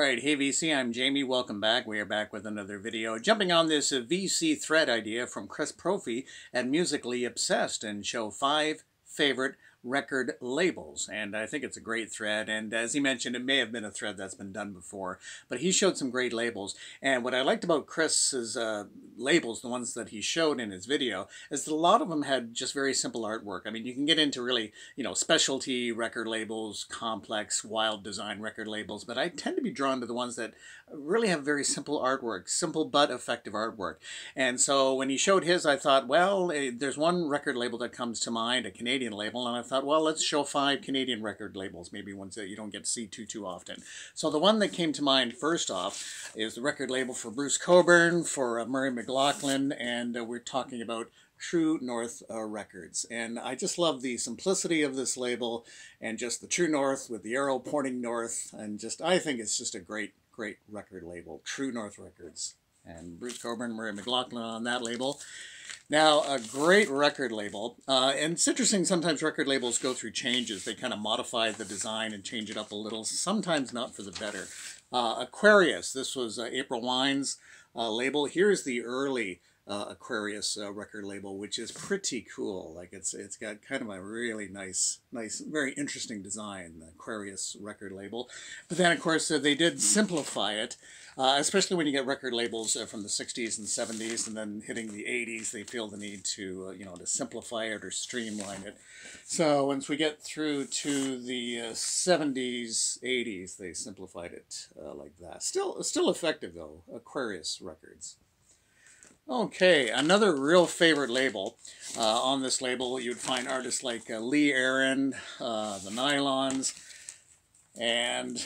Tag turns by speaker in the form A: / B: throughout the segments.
A: All right, hey VC, I'm Jamie. Welcome back. We are back with another video. Jumping on this uh, VC thread idea from Chris Propfe at Musically Obsessed and show five favorite record labels. And I think it's a great thread. And as he mentioned, it may have been a thread that's been done before, but he showed some great labels. And what I liked about Chris's uh, labels, the ones that he showed in his video, is that a lot of them had just very simple artwork. I mean, you can get into really, you know, specialty record labels, complex, wild design record labels, but I tend to be drawn to the ones that really have very simple artwork, simple but effective artwork. And so when he showed his, I thought, well, eh, there's one record label that comes to mind, a Canadian label, and I thought, well, let's show five Canadian record labels, maybe ones that you don't get to see too, too often. So the one that came to mind first off is the record label for Bruce Cockburn, for uh, Murray McLaughlin, and uh, we're talking about True North uh, Records. And I just love the simplicity of this label and just the True North with the arrow pointing north. And just, I think it's just a great, great record label, True North Records. And Bruce Cockburn, Murray McLaughlin on that label. Now, a great record label, uh, and it's interesting, sometimes record labels go through changes. They kind of modify the design and change it up a little, sometimes not for the better. Uh, Aquarius, this was uh, April Wine's uh, label. Here's the early uh, Aquarius uh, record label, which is pretty cool. Like it's it's got kind of a really nice, nice, very interesting design, the Aquarius record label. But then, of course, they did simplify it, uh, especially when you get record labels uh, from the 60s and 70s, and then hitting the 80s, they feel the need to, uh, you know, to simplify it or streamline it. So once we get through to the 70s, 80s, they simplified it like that. Still, still effective though. Aquarius Records. Okay, another real favorite label. Uh, on this label, you'd find artists like uh, Lee Aaron, uh, the Nylons, and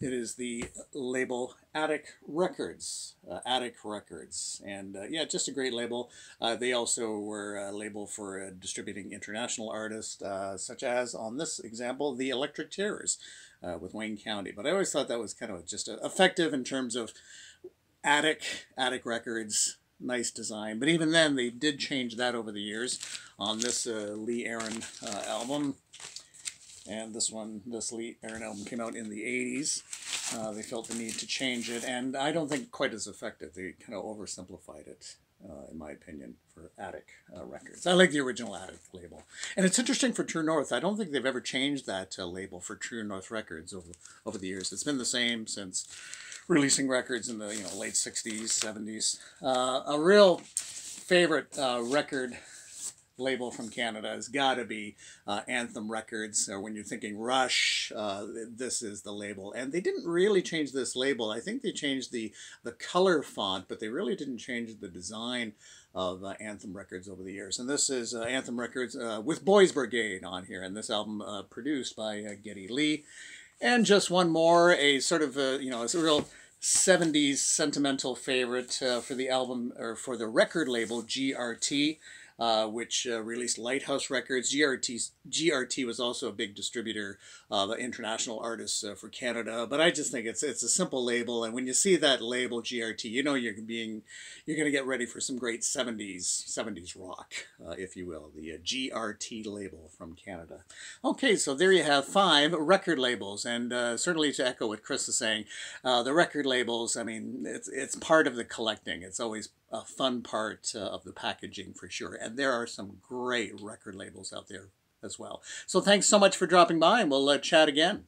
A: it is the label Attic Records. Uh, Attic Records. And uh, yeah, just a great label. Uh, they also were a label for distributing international artists, such as, on this example, the Electric Terrors with Wayne County. But I always thought that was kind of just effective in terms of Attic, Attic Records, nice design. But even then, they did change that over the years on this uh, Lee Aaron uh, album. And this one, this Lee Aaron album came out in the 80s. Uh, they felt the need to change it, and I don't think quite as effective. They kind of oversimplified it, uh, in my opinion, for Attic uh, Records. I like the original Attic label. And it's interesting for True North. I don't think they've ever changed that uh, label for True North Records over, over the years. It's been the same since releasing records in the you know late 60s 70s uh, a real favorite uh, record label from Canada has got to be uh, Anthem Records. Or when you're thinking Rush, uh, this is the label. And they didn't really change this label. I think they changed the, the color font, but they really didn't change the design of uh, Anthem Records over the years. And this is uh, Anthem Records uh, with Boys Brigade on here. And this album uh, produced by Geddy Lee. And just one more, a sort of, you know, it's a real 70s sentimental favorite for the album, or for the record label GRT uh, which uh, released Lighthouse Records. GRT, GRT was also a big distributor of international artists uh, for Canada. But I just think it's it's a simple label, and when you see that label GRT, you know you're being you're going to get ready for some great 70s 70s rock, uh, if you will. The uh, GRT label from Canada. Okay, so there you have five record labels, and uh, certainly to echo what Chris is saying, the record labels. I mean, it's it's part of the collecting. It's always a fun part uh, of the packaging for sure. And there are some great record labels out there as well. So thanks so much for dropping by and we'll uh, chat again.